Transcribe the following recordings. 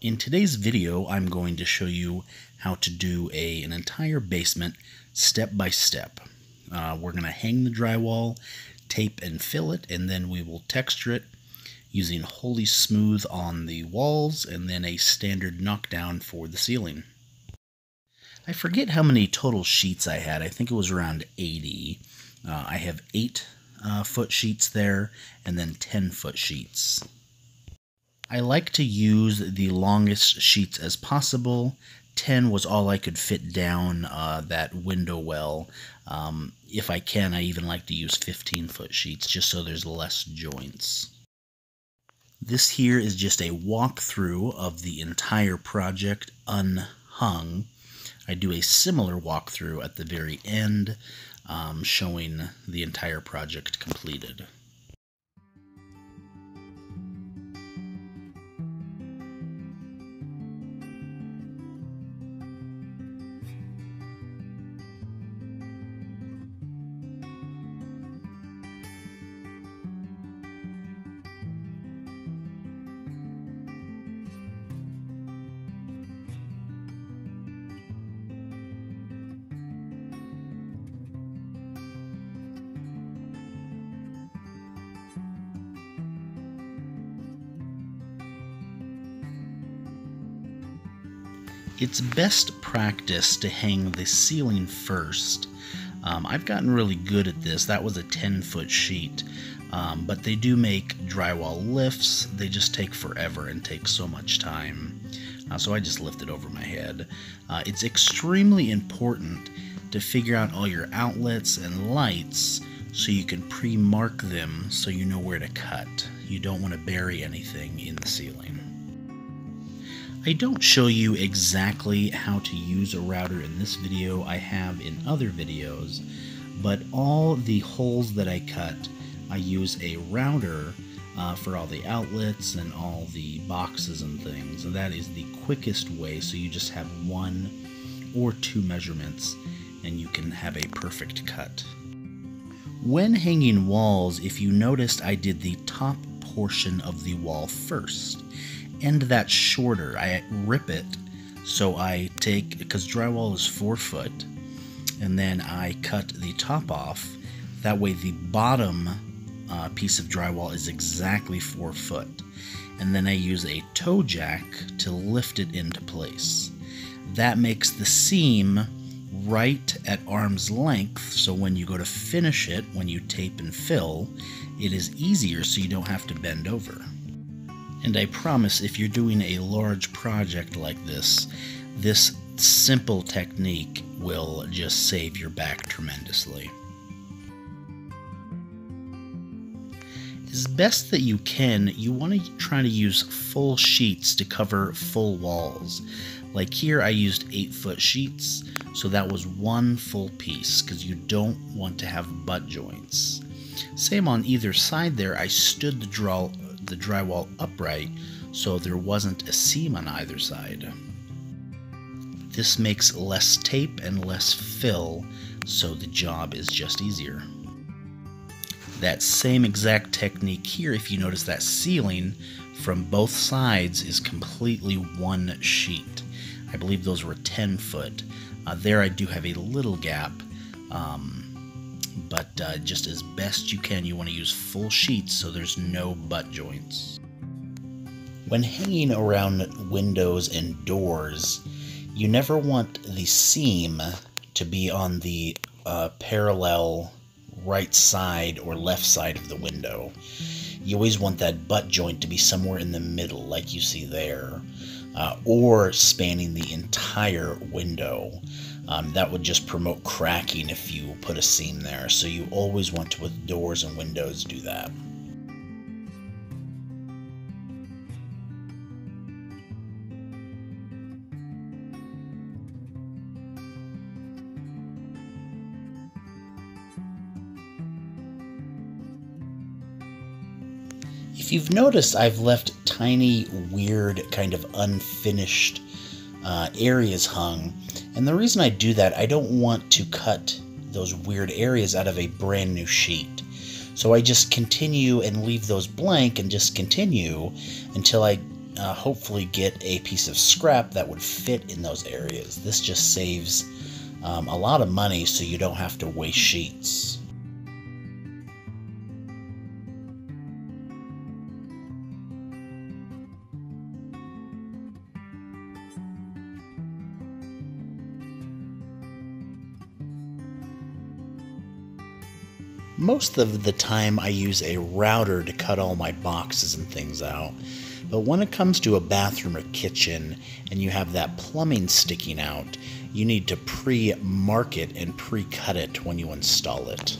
In today's video, I'm going to show you how to do a, an entire basement step by step. Uh, we're going to hang the drywall, tape and fill it, and then we will texture it using Holy Smooth on the walls and then a standard knockdown for the ceiling. I forget how many total sheets I had. I think it was around 80. Uh, I have 8 uh, foot sheets there and then 10 foot sheets. I like to use the longest sheets as possible. 10 was all I could fit down uh, that window well. Um, if I can, I even like to use 15 foot sheets just so there's less joints. This here is just a walkthrough of the entire project unhung. I do a similar walkthrough at the very end um, showing the entire project completed. It's best practice to hang the ceiling first. Um, I've gotten really good at this. That was a 10 foot sheet. Um, but they do make drywall lifts. They just take forever and take so much time. Uh, so I just lift it over my head. Uh, it's extremely important to figure out all your outlets and lights so you can pre-mark them so you know where to cut. You don't want to bury anything in the ceiling. I don't show you exactly how to use a router in this video, I have in other videos, but all the holes that I cut, I use a router uh, for all the outlets and all the boxes and things, and that is the quickest way, so you just have one or two measurements and you can have a perfect cut. When hanging walls, if you noticed I did the top portion of the wall first end that shorter. I rip it. So I take, because drywall is four foot, and then I cut the top off. That way the bottom uh, piece of drywall is exactly four foot. And then I use a toe jack to lift it into place. That makes the seam right at arm's length, so when you go to finish it, when you tape and fill, it is easier so you don't have to bend over. And I promise if you're doing a large project like this, this simple technique will just save your back tremendously. As best that you can, you want to try to use full sheets to cover full walls. Like here, I used 8 foot sheets, so that was one full piece because you don't want to have butt joints. Same on either side there, I stood the draw the drywall upright so there wasn't a seam on either side. This makes less tape and less fill, so the job is just easier. That same exact technique here, if you notice that ceiling from both sides is completely one sheet. I believe those were 10 foot. Uh, there I do have a little gap, um, but uh, just as best you can, you want to use full sheets so there's no butt joints. When hanging around windows and doors, you never want the seam to be on the uh, parallel right side or left side of the window. You always want that butt joint to be somewhere in the middle, like you see there, uh, or spanning the entire window. Um, that would just promote cracking if you put a seam there. So you always want to, with doors and windows, do that. If you've noticed, I've left tiny, weird, kind of unfinished uh, areas hung. And the reason I do that, I don't want to cut those weird areas out of a brand new sheet. So I just continue and leave those blank and just continue until I uh, hopefully get a piece of scrap that would fit in those areas. This just saves um, a lot of money so you don't have to waste sheets. Most of the time, I use a router to cut all my boxes and things out. But when it comes to a bathroom or kitchen and you have that plumbing sticking out, you need to pre mark it and pre cut it when you install it.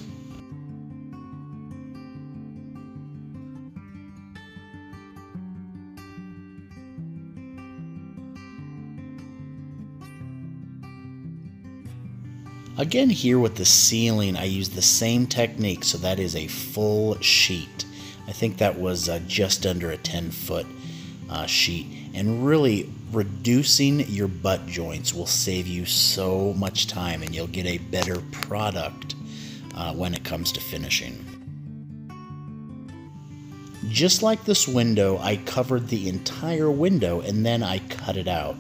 Again here with the ceiling, I use the same technique, so that is a full sheet. I think that was uh, just under a 10 foot uh, sheet. And really, reducing your butt joints will save you so much time and you'll get a better product uh, when it comes to finishing. Just like this window, I covered the entire window and then I cut it out.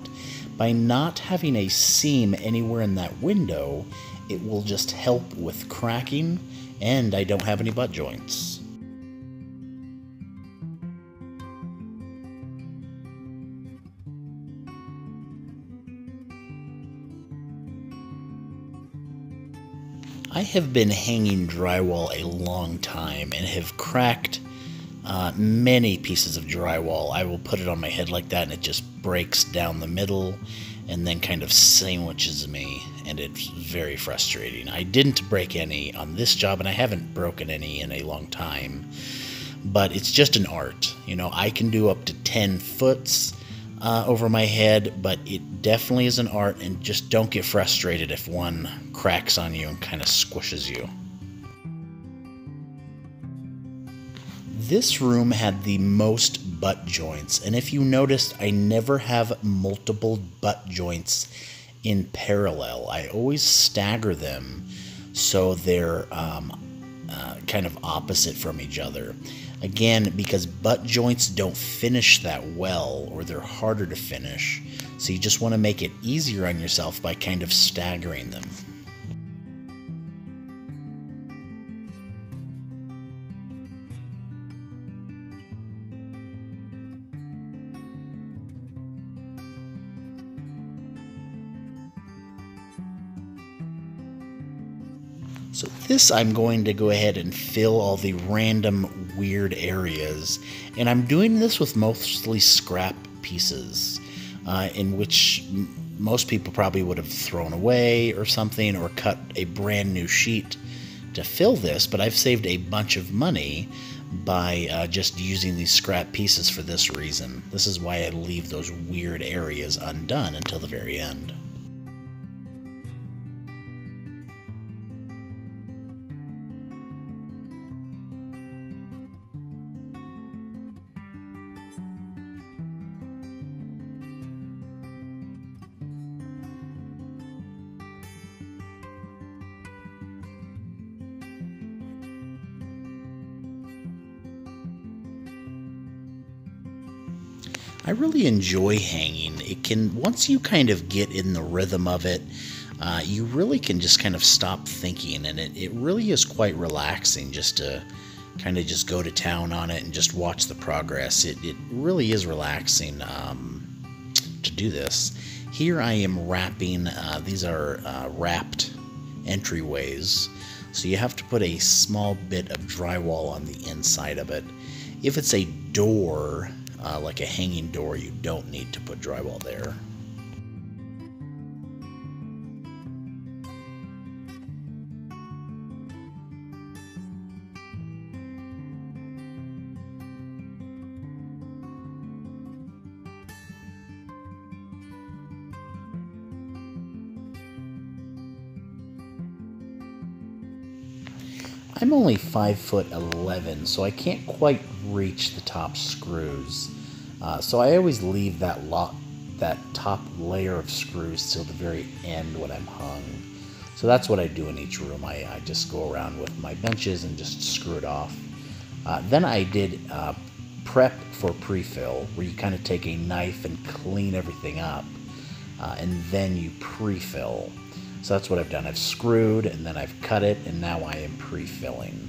By not having a seam anywhere in that window, it will just help with cracking, and I don't have any butt joints. I have been hanging drywall a long time and have cracked uh, many pieces of drywall. I will put it on my head like that and it just breaks down the middle and then kind of sandwiches me and it's very frustrating. I didn't break any on this job, and I haven't broken any in a long time. But it's just an art. You know, I can do up to 10 foots uh, over my head, but it definitely is an art, and just don't get frustrated if one cracks on you and kind of squishes you. This room had the most butt joints, and if you noticed, I never have multiple butt joints in parallel. I always stagger them so they're um, uh, kind of opposite from each other. Again, because butt joints don't finish that well or they're harder to finish, so you just want to make it easier on yourself by kind of staggering them. This I'm going to go ahead and fill all the random weird areas. And I'm doing this with mostly scrap pieces, uh, in which most people probably would have thrown away or something or cut a brand new sheet to fill this, but I've saved a bunch of money by uh, just using these scrap pieces for this reason. This is why I leave those weird areas undone until the very end. I really enjoy hanging. It can, once you kind of get in the rhythm of it, uh, you really can just kind of stop thinking, and it, it really is quite relaxing just to kind of just go to town on it and just watch the progress. It, it really is relaxing um, to do this. Here I am wrapping, uh, these are uh, wrapped entryways, so you have to put a small bit of drywall on the inside of it. If it's a door, uh, like a hanging door, you don't need to put drywall there. I'm only 5 foot 11, so I can't quite reach the top screws. Uh, so I always leave that lot, that top layer of screws till the very end when I'm hung. So that's what I do in each room. I, I just go around with my benches and just screw it off. Uh, then I did uh, prep for pre-fill, where you kind of take a knife and clean everything up, uh, and then you pre-fill. So that's what I've done. I've screwed and then I've cut it, and now I am pre-filling.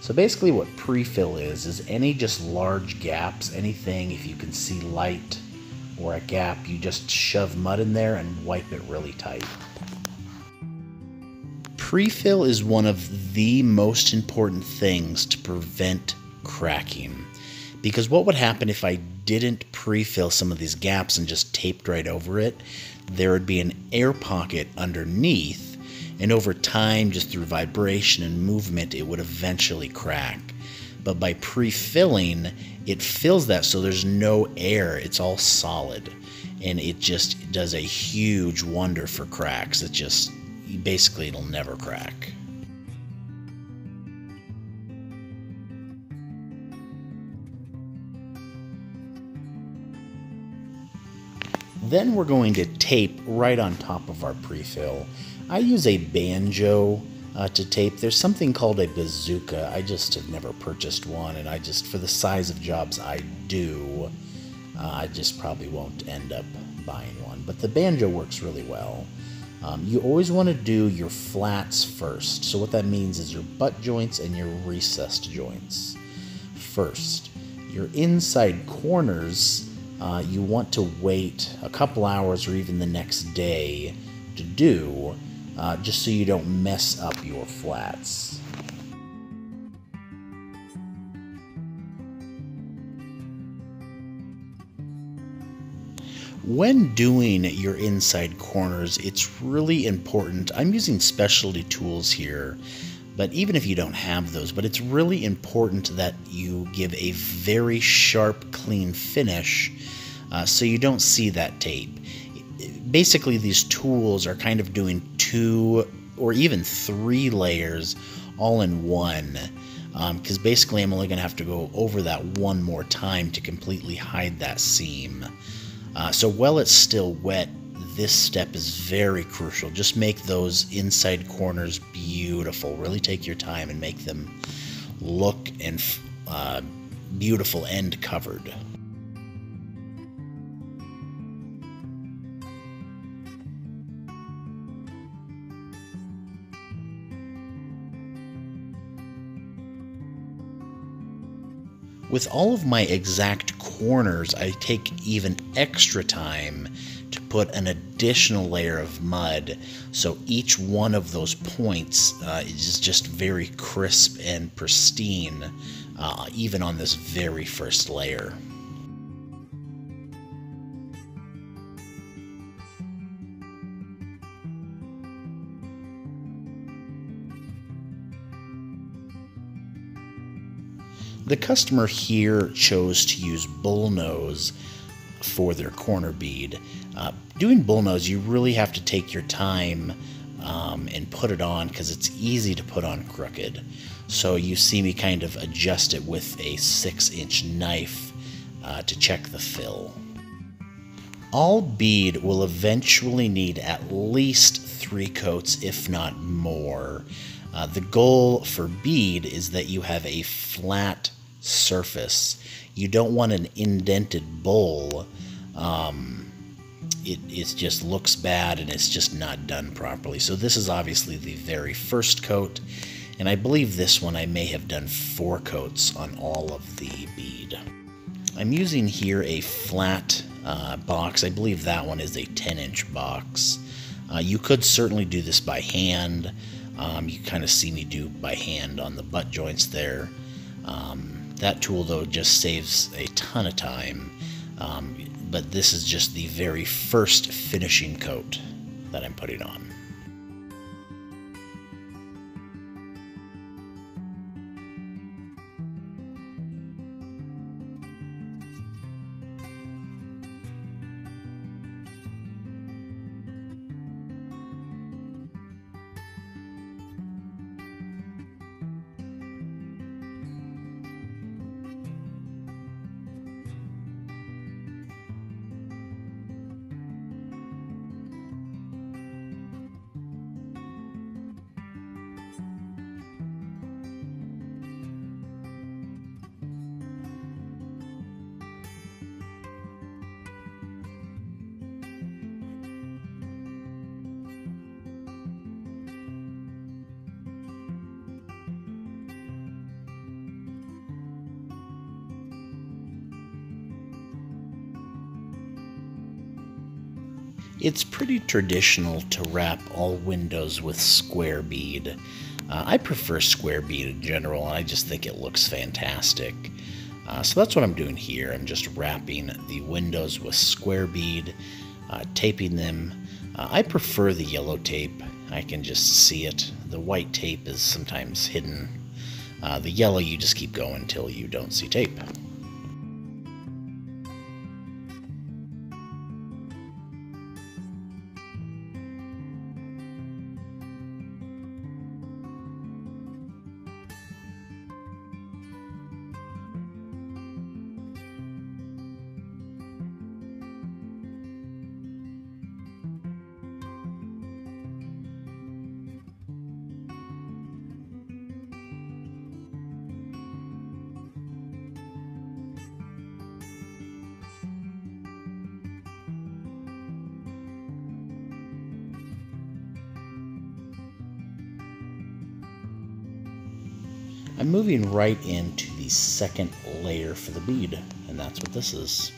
So basically what pre-fill is, is any just large gaps, anything, if you can see light or a gap, you just shove mud in there and wipe it really tight. Pre-fill is one of the most important things to prevent cracking. Because what would happen if I didn't pre-fill some of these gaps and just taped right over it? There would be an air pocket underneath and over time, just through vibration and movement, it would eventually crack. But by pre filling, it fills that so there's no air, it's all solid. And it just does a huge wonder for cracks. It just basically, it'll never crack. Then we're going to tape right on top of our pre-fill. I use a banjo uh, to tape. There's something called a bazooka. I just have never purchased one, and I just, for the size of jobs I do, uh, I just probably won't end up buying one. But the banjo works really well. Um, you always want to do your flats first. So what that means is your butt joints and your recessed joints first. Your inside corners, uh, you want to wait a couple hours or even the next day to do uh, just so you don't mess up your flats. When doing your inside corners, it's really important. I'm using specialty tools here, but even if you don't have those, but it's really important that you give a very sharp, clean finish uh, so you don't see that tape basically these tools are kind of doing two or even three layers all in one because um, basically I'm only going to have to go over that one more time to completely hide that seam. Uh, so while it's still wet, this step is very crucial. Just make those inside corners beautiful. Really take your time and make them look and uh, beautiful and covered. With all of my exact corners, I take even extra time to put an additional layer of mud so each one of those points uh, is just very crisp and pristine, uh, even on this very first layer. The customer here chose to use bullnose for their corner bead. Uh, doing bullnose, you really have to take your time um, and put it on because it's easy to put on crooked. So you see me kind of adjust it with a six inch knife uh, to check the fill. All bead will eventually need at least three coats, if not more. Uh, the goal for bead is that you have a flat surface. You don't want an indented bowl. Um, it, it just looks bad and it's just not done properly. So this is obviously the very first coat. And I believe this one I may have done four coats on all of the bead. I'm using here a flat uh, box. I believe that one is a 10 inch box. Uh, you could certainly do this by hand. Um, you kind of see me do by hand on the butt joints there. Um, that tool, though, just saves a ton of time. Um, but this is just the very first finishing coat that I'm putting on. It's pretty traditional to wrap all windows with square bead. Uh, I prefer square bead in general, and I just think it looks fantastic. Uh, so that's what I'm doing here. I'm just wrapping the windows with square bead, uh, taping them. Uh, I prefer the yellow tape. I can just see it. The white tape is sometimes hidden. Uh, the yellow, you just keep going until you don't see tape. I'm moving right into the second layer for the bead, and that's what this is.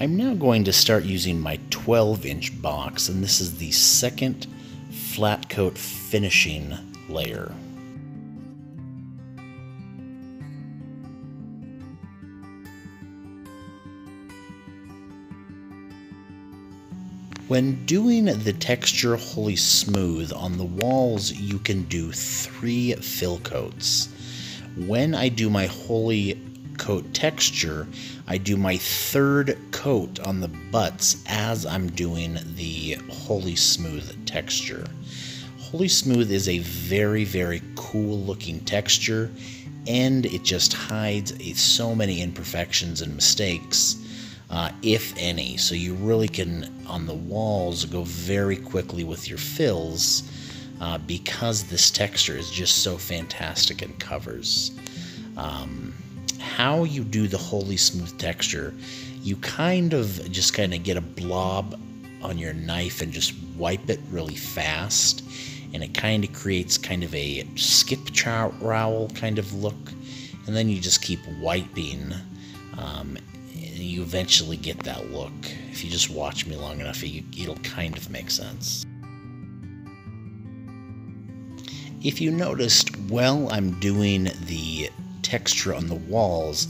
I'm now going to start using my 12 inch box and this is the second flat coat finishing layer. When doing the texture Holy Smooth on the walls, you can do three fill coats. When I do my Holy coat texture, I do my third coat on the butts as I'm doing the Holy Smooth texture. Holy Smooth is a very, very cool looking texture and it just hides so many imperfections and mistakes, uh, if any. So you really can, on the walls, go very quickly with your fills uh, because this texture is just so fantastic and covers. Um, how you do the Holy Smooth texture, you kind of just kind of get a blob on your knife and just wipe it really fast. And it kind of creates kind of a skip trowel kind of look. And then you just keep wiping. Um, and you eventually get that look. If you just watch me long enough, it, it'll kind of make sense. If you noticed, while I'm doing the texture on the walls,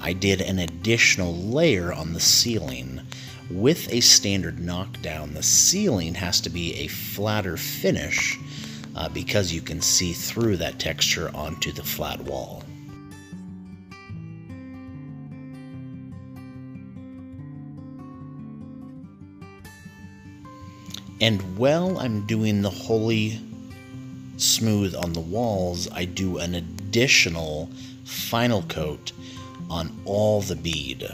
I did an additional layer on the ceiling. With a standard knockdown, the ceiling has to be a flatter finish uh, because you can see through that texture onto the flat wall. And while I'm doing the holy smooth on the walls, I do an additional final coat on all the bead.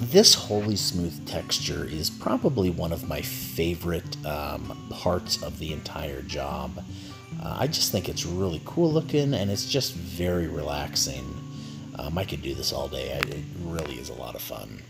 This Holy Smooth texture is probably one of my favorite um, parts of the entire job. Uh, I just think it's really cool looking and it's just very relaxing. Um, I could do this all day. It really is a lot of fun.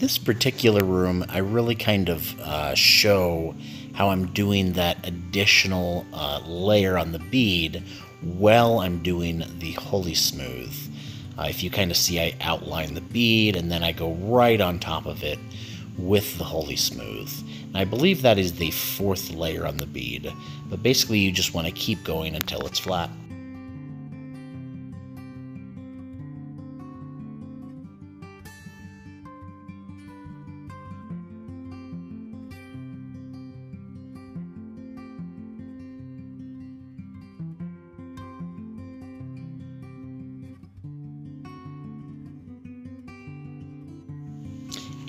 This particular room, I really kind of uh, show how I'm doing that additional uh, layer on the bead while I'm doing the Holy Smooth. Uh, if you kind of see, I outline the bead and then I go right on top of it with the Holy Smooth. And I believe that is the fourth layer on the bead, but basically you just want to keep going until it's flat.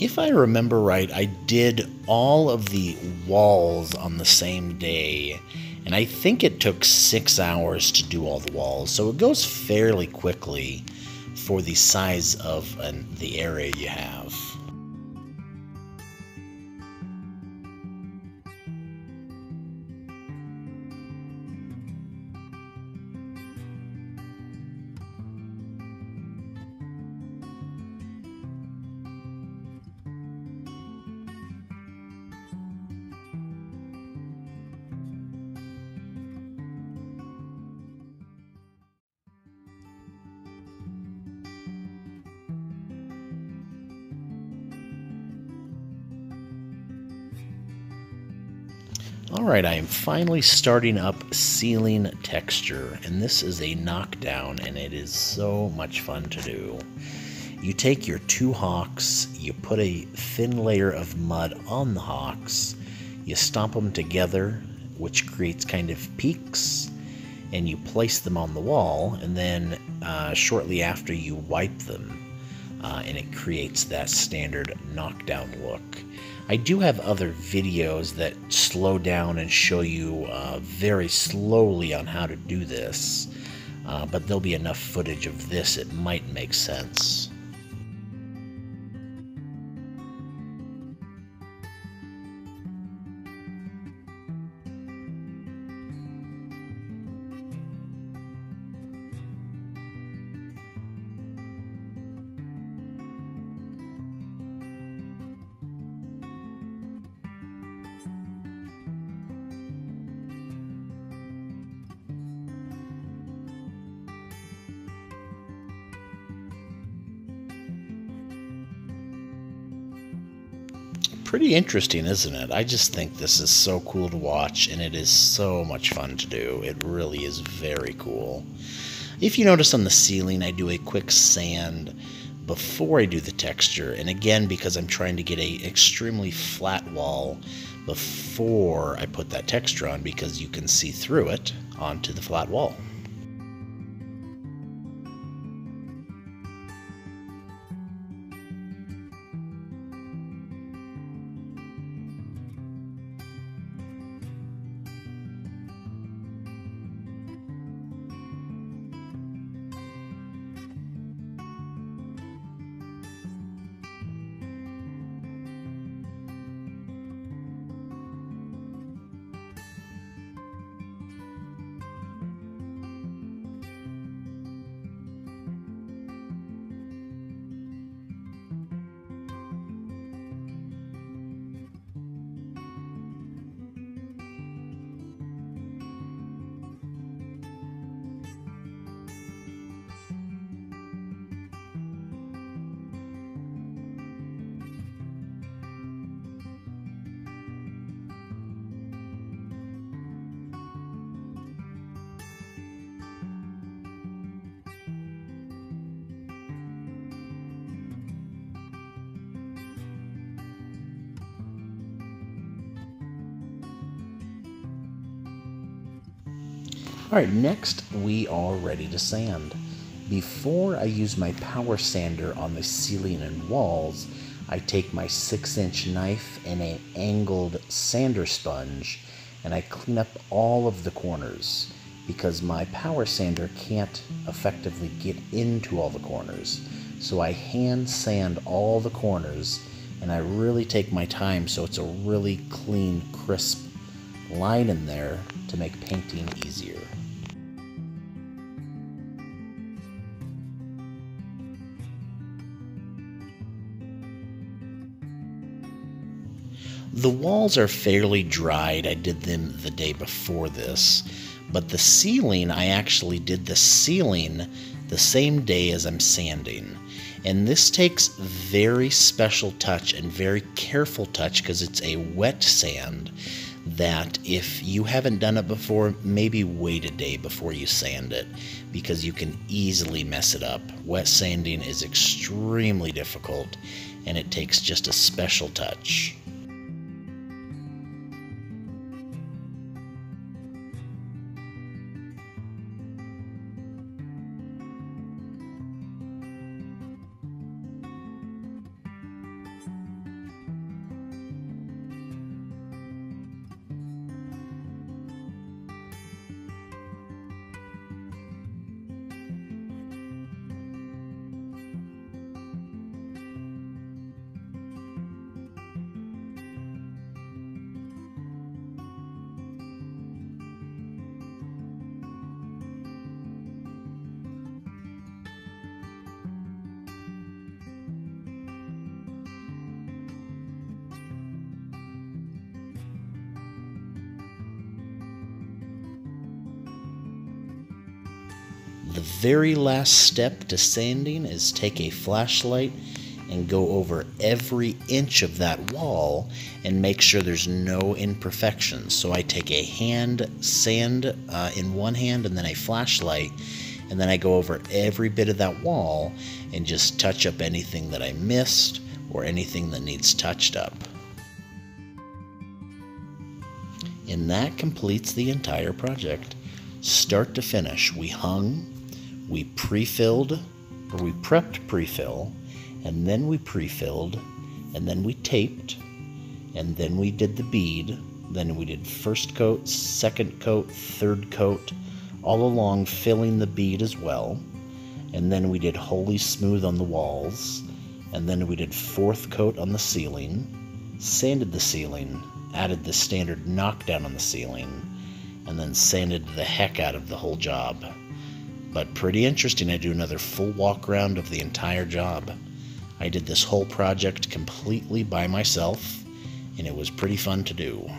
If I remember right, I did all of the walls on the same day, and I think it took six hours to do all the walls, so it goes fairly quickly for the size of an, the area you have. Alright, I am finally starting up ceiling texture, and this is a knockdown, and it is so much fun to do. You take your two hawks, you put a thin layer of mud on the hawks, you stomp them together, which creates kind of peaks, and you place them on the wall, and then uh, shortly after you wipe them, uh, and it creates that standard knockdown look. I do have other videos that slow down and show you uh, very slowly on how to do this, uh, but there'll be enough footage of this it might make sense. Pretty interesting, isn't it? I just think this is so cool to watch, and it is so much fun to do. It really is very cool. If you notice on the ceiling, I do a quick sand before I do the texture, and again, because I'm trying to get a extremely flat wall before I put that texture on, because you can see through it onto the flat wall. Alright, next we are ready to sand. Before I use my power sander on the ceiling and walls, I take my 6 inch knife and an angled sander sponge and I clean up all of the corners because my power sander can't effectively get into all the corners. So I hand sand all the corners and I really take my time so it's a really clean, crisp line in there to make painting easier. The walls are fairly dried. I did them the day before this. But the ceiling, I actually did the ceiling the same day as I'm sanding. And this takes very special touch and very careful touch because it's a wet sand that if you haven't done it before, maybe wait a day before you sand it because you can easily mess it up. Wet sanding is extremely difficult and it takes just a special touch. The very last step to sanding is take a flashlight and go over every inch of that wall and make sure there's no imperfections. So I take a hand sand uh, in one hand and then a flashlight, and then I go over every bit of that wall and just touch up anything that I missed or anything that needs touched up. And that completes the entire project. Start to finish, we hung, we pre-filled, or we prepped pre-fill, and then we pre-filled, and then we taped, and then we did the bead, then we did first coat, second coat, third coat, all along filling the bead as well, and then we did wholly smooth on the walls, and then we did fourth coat on the ceiling, sanded the ceiling, added the standard knockdown on the ceiling, and then sanded the heck out of the whole job but pretty interesting. I do another full walk around of the entire job. I did this whole project completely by myself, and it was pretty fun to do.